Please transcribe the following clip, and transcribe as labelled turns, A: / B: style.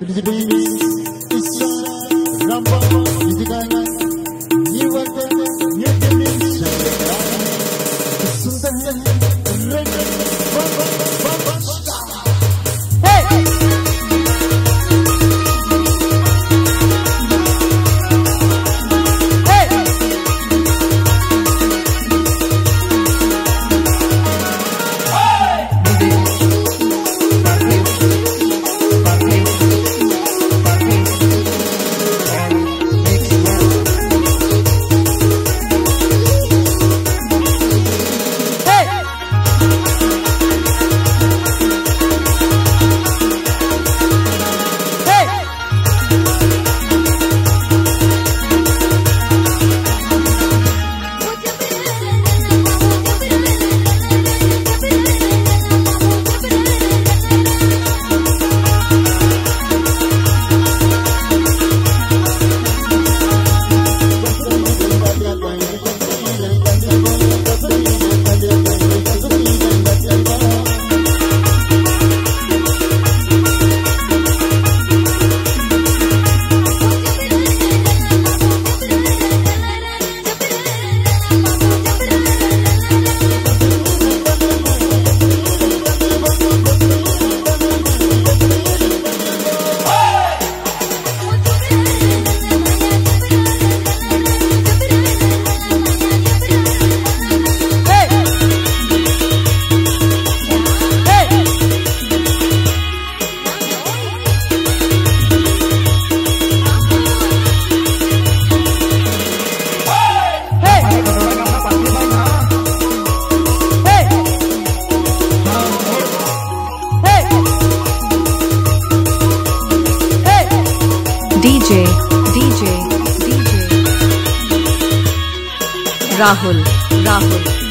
A: DJ,
B: Rahul Rahul.